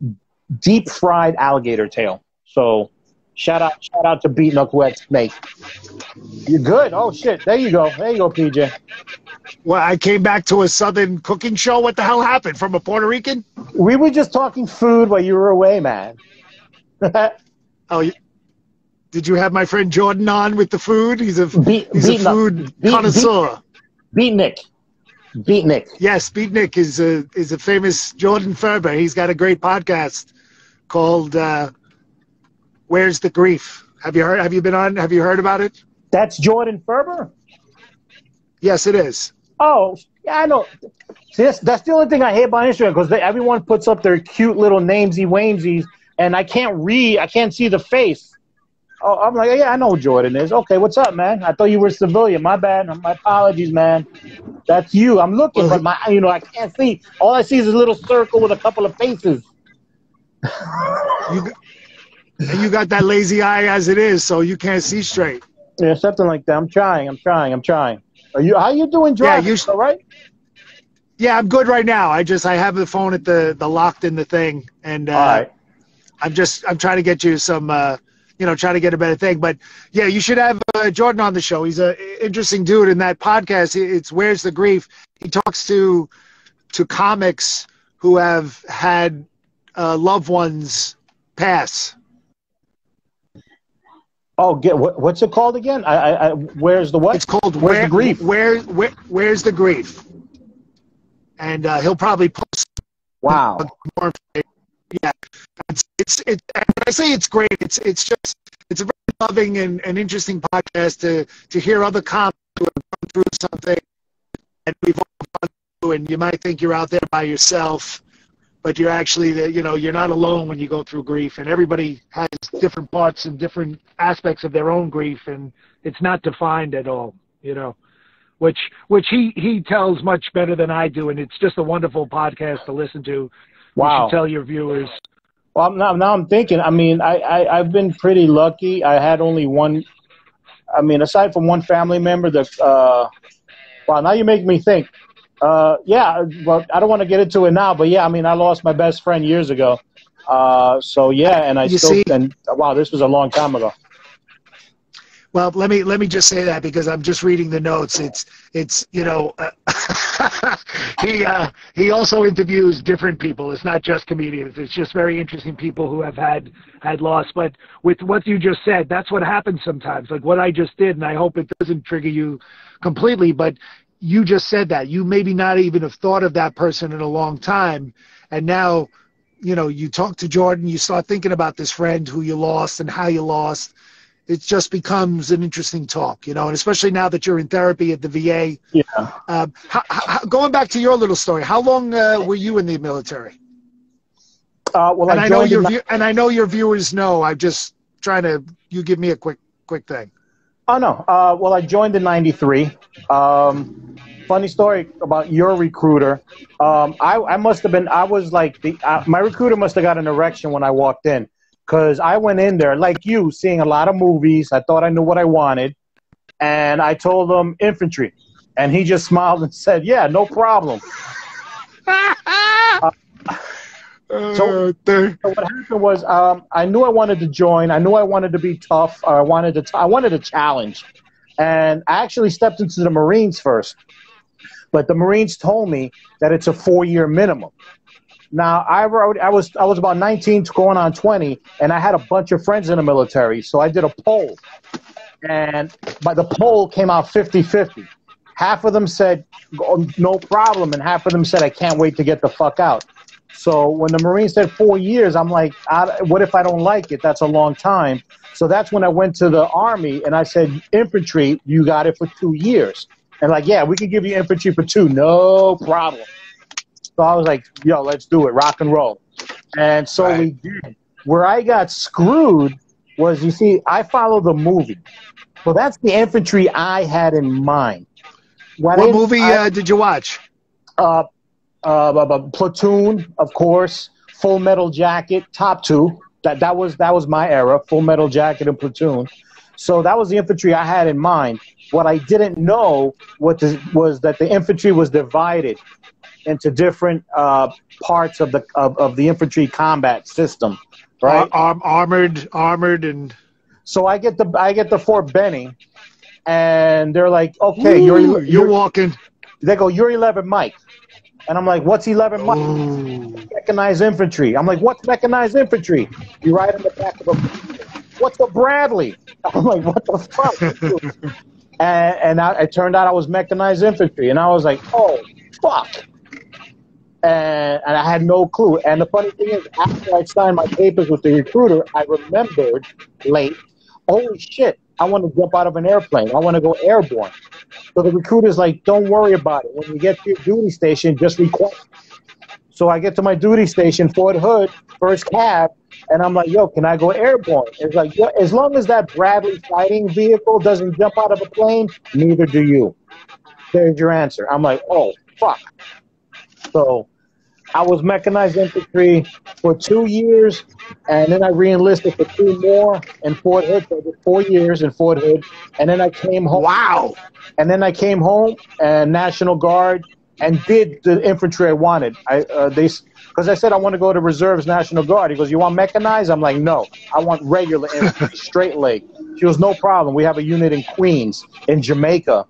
deep fried alligator tail. So shout out, shout out to Beat Wet Snake. You're good. Oh shit! There you go. There you go, PJ. Well, I came back to a southern cooking show. What the hell happened from a Puerto Rican? We were just talking food while you were away, man. [LAUGHS] Oh, you, did you have my friend Jordan on with the food? He's a Beat- he's a Beat Knuck- food Beat- connoisseur. Beat Nick. Beat Nick. Yes, Beatnik is a is a famous Jordan Ferber. He's got a great podcast called uh, "Where's the Grief." Have you heard? Have you been on? Have you heard about it? That's Jordan Ferber. Yes, it is. Oh, yeah, I know. See, that's, that's the only thing I hate about Instagram because everyone puts up their cute little namesy wamesies, and I can't read, I can't see the face. Oh, I'm like, yeah, I know who Jordan is. Okay, what's up, man? I thought you were a civilian. My bad. My apologies, man. That's you. I'm looking, but my, you know, I can't see. All I see is a little circle with a couple of faces. [LAUGHS] You g- and you got that lazy eye as it is, so you can't see straight. Yeah, something like that. I'm trying. I'm trying. I'm trying. Are you? How you doing, Yeah, driving? you all right? Yeah, I'm good right now. I just I have the phone at the the locked in the thing, and uh, right. I'm just I'm trying to get you some uh, you know try to get a better thing. But yeah, you should have uh, Jordan on the show. He's a interesting dude in that podcast. It's Where's the Grief. He talks to to comics who have had uh, loved ones pass. Oh, get what, what's it called again? I, I, I where's the what? It's called Where's Where, the Grief? Where, where Where's the Grief? And uh, he'll probably post Wow. more. Yeah, it's it's it. and I say it's great. It's it's just it's a very loving and, and interesting podcast to to hear other comics who have gone through something, and we've all gone through. And you might think you're out there by yourself, but you're actually the you know you're not alone when you go through grief. And everybody has different parts and different aspects of their own grief, and it's not defined at all. You know. Which, which he, he tells much better than I do, and it's just a wonderful podcast to listen to. You Wow. should tell your viewers. Well, now, now I'm thinking. I mean, I, I I've been pretty lucky. I had only one. I mean, aside from one family member, that. Uh, wow, now you make me think. Uh, yeah, well, I don't want to get into it now, but yeah, I mean, I lost my best friend years ago. Uh, so yeah, and I You still see- and wow, this was a long time ago. Well, let me let me just say that because I'm just reading the notes. It's it's you know uh, [LAUGHS] he uh, he also interviews different people. It's not just comedians. It's just very interesting people who have had had loss. But with what you just said, that's what happens sometimes. Like what I just did, and I hope it doesn't trigger you completely. But you just said that you maybe not even have thought of that person in a long time, and now you know you talk to Jordan, you start thinking about this friend who you lost and how you lost it just becomes an interesting talk, you know, and especially now that you're in therapy at the VA. Yeah. Um, how, how, going back to your little story, how long uh, were you in the military? Uh, well, and I I know your and I know your viewers know. I'm just trying to. You give me a quick quick thing. Oh no. Uh, well, I joined in '93. Um, funny story about your recruiter. Um, I, I must have been. I was like the. Uh, my recruiter must have got an erection when I walked in, because I went in there like you, seeing a lot of movies. I thought I knew what I wanted, and I told him infantry, and he just [LAUGHS] smiled and said, "Yeah, no problem." [LAUGHS] Uh, there- So what happened was um, I knew I wanted to join. I knew I wanted to be tough. I wanted to. T- I wanted a challenge, and I actually stepped into the Marines first. But the Marines told me that it's a four-year minimum. Now I. I was I was about 19 to going on 20, and I had a bunch of friends in the military. So I did a poll, and but the poll came out 50-50. Half of them said "Oh, no problem, and half of them said I can't wait to get the fuck out. So when the Marine said four years, I'm like, what if I don't like it? That's a long time. So that's when I went to the Army and I said, infantry, you got it for two years. And like, yeah, we can give you infantry for two, no problem. So I was like, yo, let's do it, rock and roll. And so we did. Where I got screwed was you see, I follow the movie. Well, that's the infantry I had in mind. What, what movie I, uh, did you watch? Uh, uh, Platoon, of course. Full Metal Jacket, top two. That that was that was my era. Full Metal Jacket and Platoon. So that was the infantry I had in mind. What I didn't know what the, was that the infantry was divided into different uh, parts of the of, of the infantry combat system, right? Ar- armored, armored, and so I get the I get the Fort Benning, and they're like, "Okay, Ooh, you're, you're you're walking." They go, "You're 11 Mike," and I'm like, "What's 11 Mike?" Ooh. Mechanized infantry. I'm like, "What's mechanized infantry?" You ride in the back of a. What's a Bradley? [LAUGHS] I'm like, "What the fuck?" [LAUGHS] and and I, it turned out I was mechanized infantry, and I was like, "Oh fuck." And, and I had no clue. And the funny thing is, after I signed my papers with the recruiter, I remembered late, holy shit, I want to jump out of an airplane. I want to go airborne. So the recruiter's like, don't worry about it. When you get to your duty station, just request. So I get to my duty station, Fort Hood, first cav, and I'm like, yo, can I go airborne? It's like, yeah, as long as that Bradley fighting vehicle doesn't jump out of a plane, neither do you. There's your answer. I'm like, oh, fuck. So I was mechanized infantry for two years, and then I reenlisted for two more in Fort Hood. So four years in Fort Hood, and then I came home. Wow! And then I came home and National Guard and did the infantry I wanted. I uh, they because I said I want to go to reserves National Guard. He goes, "You want mechanized?" I'm like, "No, I want regular infantry, [LAUGHS] straight leg." She goes, "No problem. We have a unit in Queens, in Jamaica."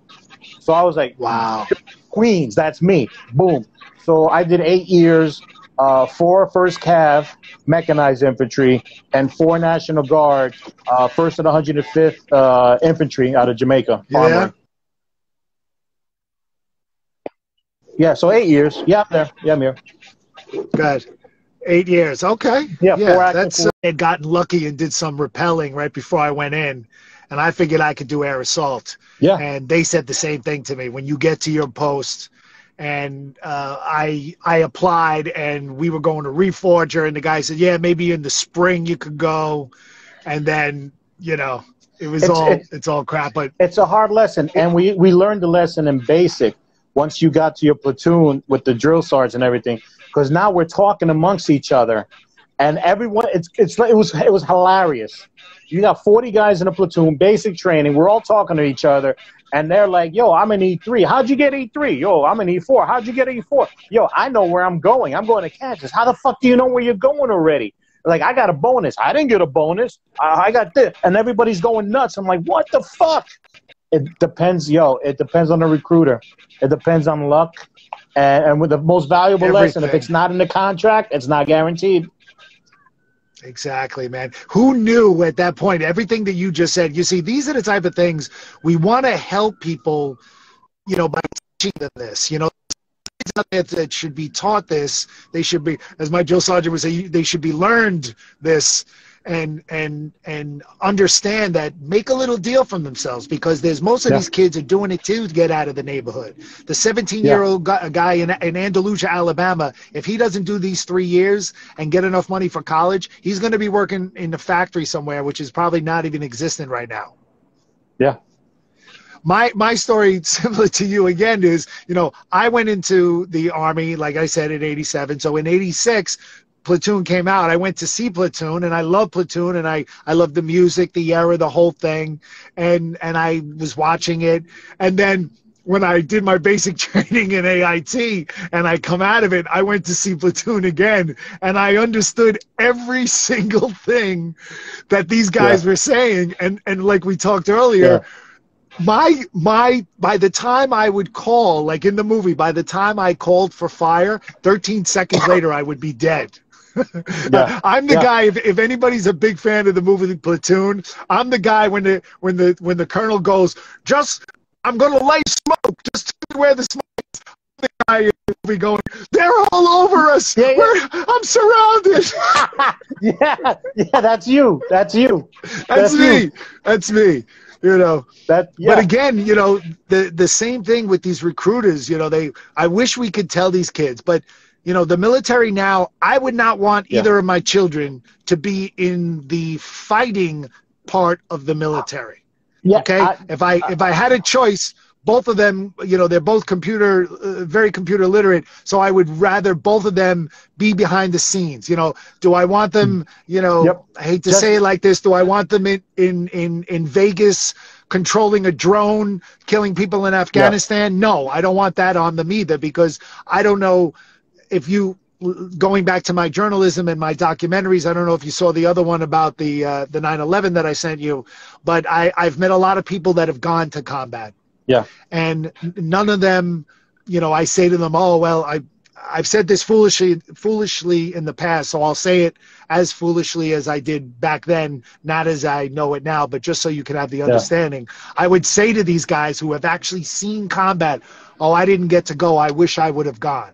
So I was like, "Wow, Queens, that's me." Boom. So I did eight years, uh, four first cav mechanized infantry, and four National Guard, uh, first and 105th uh, infantry out of Jamaica. Yeah. Yeah. So eight years. Yeah, I'm there. Yeah, I'm here. Good. Eight years. Okay. Yeah. Yeah. That's. Uh, had gotten lucky and did some rappelling right before I went in, and I figured I could do air assault. Yeah. And they said the same thing to me. When you get to your post and uh, I I applied, and we were going to Reforger, and the guy said, "Yeah, maybe in the spring you could go," and then you know it was it's, all it's, it's all crap. But it's a hard lesson, and we we learned the lesson in basic once you got to your platoon with the drill sergeants and everything, because now we're talking amongst each other, and everyone it's it's it was it was hilarious. You got 40 guys in a platoon, basic training. We're all talking to each other, and they're like, yo, I'm an E3. How'd you get E3? Yo, I'm an E4. How'd you get E4? Yo, I know where I'm going. I'm going to Kansas. How the fuck do you know where you're going already? Like, I got a bonus. I didn't get a bonus. I, I got this. And everybody's going nuts. I'm like, what the fuck? It depends, yo. It depends on the recruiter. It depends on luck. And, and with the most valuable Everything. lesson, if it's not in the contract, it's not guaranteed. Exactly, man. Who knew at that point everything that you just said? You see, these are the type of things we want to help people, you know, by teaching them this. You know, that, should be taught this. They should be, as my Joe Sargent would say, they should be learned this and and and understand that make a little deal from themselves because there's most of yeah. these kids are doing it too to get out of the neighborhood. The 17 year old guy in, in Andalusia, Alabama, if he doesn't do these three years and get enough money for college, he's going to be working in the factory somewhere, which is probably not even existent right now. Yeah. My my story [LAUGHS] similar to you again is you know I went into the army like I said in '87. So in '86 Platoon came out, I went to see Platoon, and I love Platoon, and I I love the music, the era, the whole thing, and and I was watching it, and then when I did my basic [LAUGHS] training in AIT and I come out of it, I went to see Platoon again and I understood every [LAUGHS] single thing that these guys yeah. were saying. And, and like we talked earlier, yeah. my, my, by the time I would call, like in the movie, by the time I called for fire, 13 seconds later, I would be dead. Yeah. [LAUGHS] I'm the yeah. guy. If, if anybody's a big fan of the movie Platoon, I'm the guy when the when the when the colonel goes, just I'm gonna light smoke. Just where the smoke is. I'm the guy the going, they're all over us. Yeah, yeah. I'm surrounded. [LAUGHS] yeah, yeah, that's you. That's you. That's, that's me. You. That's me you know that yeah. but again you know the the same thing with these recruiters you know they i wish we could tell these kids but You know, the military now, I would not want Yeah. either of my children to be in the fighting part of the military. Yeah. Okay? I- if I if I had a choice, both of them, you know, they're both computer uh, very computer literate, so I would rather both of them be behind the scenes. You know, do I want them, you know, Yep. I hate to Just- say it like this, do I want them in in in, in Vegas controlling a drone, killing people in Afghanistan? No, I don't want that on them either because I don't know if you going back to my journalism and my documentaries i don't know if you saw the other one about the uh, the 9-11 that i sent you but I, i've met a lot of people that have gone to combat. Yeah. and none of them you know i say to them oh well i i've said this foolishly foolishly in the past so i'll say it as foolishly as i did back then not as i know it now but just so you can have the understanding. I would say to these guys who have actually seen combat oh i didn't get to go. I wish i would have gone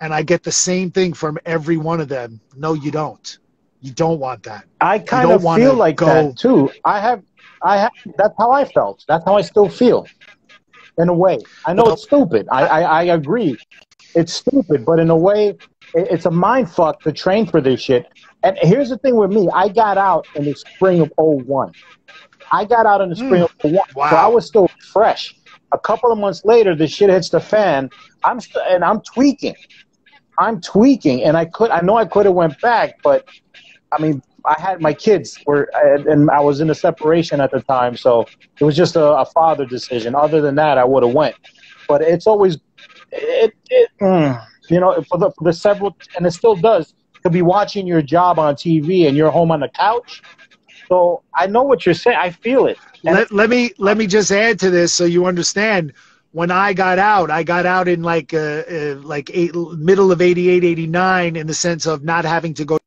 and I get the same thing from every one of them. No, you don't. You don't want that. I kind of feel like go- that too. I have, I have. That's how I felt. That's how I still feel, in a way. I know Well- it's stupid. I, I, I agree. It's stupid, but in a way, it's a mind fuck to train for this shit. And here's the thing with me: I got out in the spring of 01. I got out in the spring of 01, so I was still fresh. A couple of months later, the shit hits the fan. I'm st- and I'm tweaking. I'm tweaking, and I could. I know I could have went back, but I mean, I had my kids were, and I was in a separation at the time, so it was just a, a father decision. Other than that, I would have went. But it's always, it, it mm, you know, for the for the several, and it still does. To be watching your job on TV and you're home on the couch. So I know what you're saying. I feel it. Let, let me let me just add to this so you understand. When I got out, I got out in like uh, uh, like eight, middle of 88, 89 in the sense of not having to go.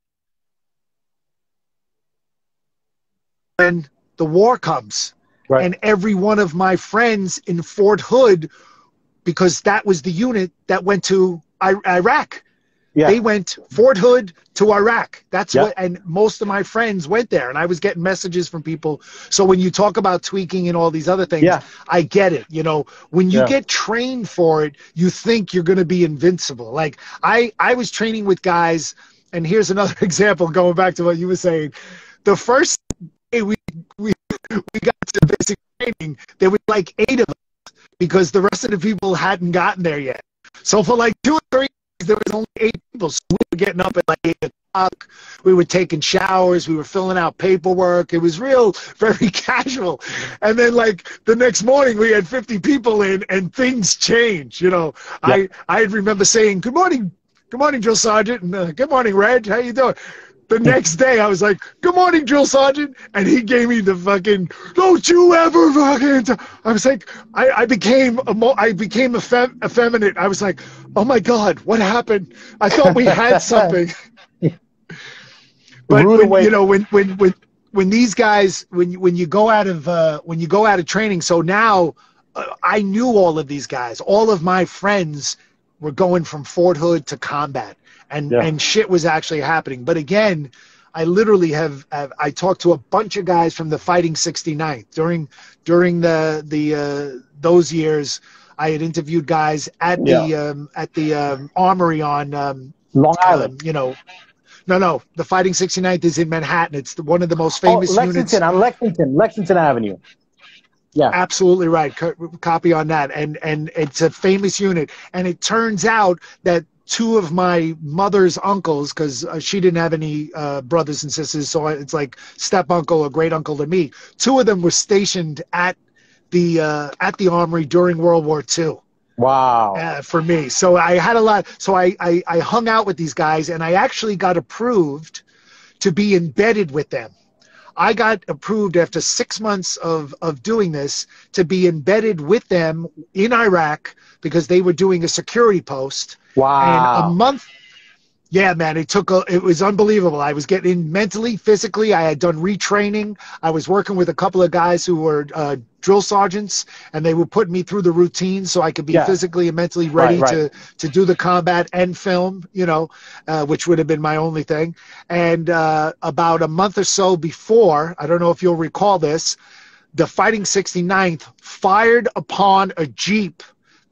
When the war comes, Right. and every one of my friends in Fort Hood, because that was the unit that went to Iraq. Yeah, They went Fort Hood to Iraq. That's Yeah. what, and most of my friends went there, and I was getting messages from people. So when you talk about tweaking and all these other things, Yeah. I get it. You know, when you Yeah. get trained for it, you think you're going to be invincible. Like I, I was training with guys, and here's another [LAUGHS] example. Going back to what you were saying, the first day we we we got to basic training, there was like eight of us because the rest of the people hadn't gotten there yet. So for like two or three there was only eight people. So we were getting up at like eight o'clock. We were taking showers. We were filling out paperwork. It was real, [LAUGHS] very casual. And then like the next morning, we had 50 people in, and things changed. You know, I I remember saying, "Good morning, good morning, drill sergeant," and uh, "Good morning, Reg. How you doing?" The next day, I was like, "Good morning, drill sergeant," and he gave me the fucking "Don't you ever fucking." T-. I was like, I, I became a mo- I became effem- effeminate. I was like, "Oh my god, what happened? I thought we had [LAUGHS] something." but Rude when, you know, when when when when these guys, when you- when you go out of uh, when you go out of training, so now uh, I knew all of these guys. All of my friends were going from Fort Hood to combat, and Yeah. and shit was actually happening. But again, I literally have, have I talked to a bunch of guys from the Fighting 69th during during the the uh, those years. I had interviewed guys at the um, at the um, armory on um, Long Island. um, you know. No, no. The Fighting 69th is in Manhattan. It's the, one of the most Oh, famous Lexington units. on Lexington, Lexington Avenue. Yeah. Absolutely right. Co- copy on that. And and it's a famous unit. And it turns out that two of my mother's uncles, because uh, she didn't have any uh, brothers and sisters, so it's like step uncle or great uncle to me. Two of them were stationed at the uh, at the armory during World War II Wow. uh, for me. So I had a lot. So I, I I hung out with these guys, and I actually got approved to be embedded with them. I got approved after six months of of doing this to be embedded with them in Iraq because they were doing a security post. And Wow. a month. Yeah, man, it took a, it was unbelievable. I was getting mentally, physically. I had done retraining. I was working with a couple of guys who were uh, drill sergeants, and they were putting me through the routine so I could be Yeah. physically and mentally ready Right, to to do the combat and film. You know, uh, which would have been my only thing. And uh, about a month or so before, I don't know if you'll recall this, the Fighting 69th fired upon a jeep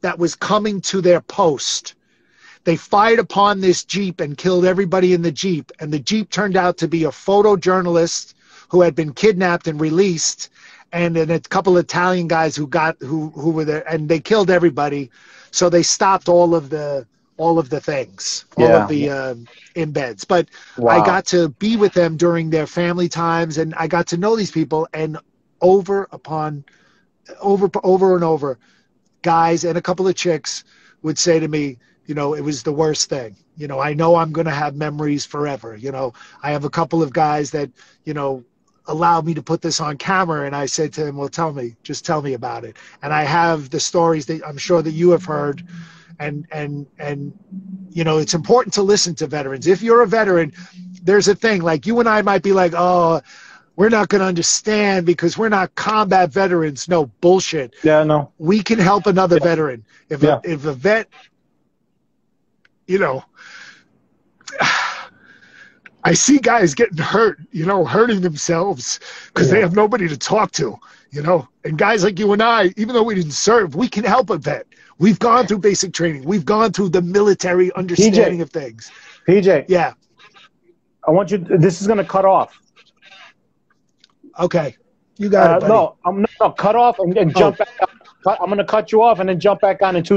that was coming to their post they fired upon this Jeep and killed everybody in the Jeep. And the Jeep turned out to be a photojournalist who had been kidnapped and released, and then a couple of Italian guys who got who who were there, and they killed everybody. So they stopped all of the all of the things, all Yeah. of the uh, embeds. But Wow. I got to be with them during their family times, and I got to know these people. And over upon over over and over, guys and a couple of chicks would say to me, you know, it was the worst thing. You know, I know I'm going to have memories forever. You know, I have a couple of guys that, you know, allowed me to put this on camera and I said to him, "Well, tell me, just tell me about it." And I have the stories that I'm sure that you have heard and and and you know, it's important to listen to veterans. If you're a veteran, there's a thing like you and I might be like, "Oh, we're not going to understand because we're not combat veterans." No, bullshit Yeah, no. we can help another veteran. If Yeah. a, if a vet, you know, [SIGHS] I see guys getting hurt, you know, hurting themselves because they have nobody to talk to, you know. And guys like you and I, even though we didn't serve, we can help a vet. We've gone through basic training. We've gone through the military understanding of things. PJ, Yeah. I want you. This is going to cut off. Okay. You got Uh, it. Buddy. no, I'm no, no, cut off and, and jump back. On. I'm going to cut you off and then jump back on in two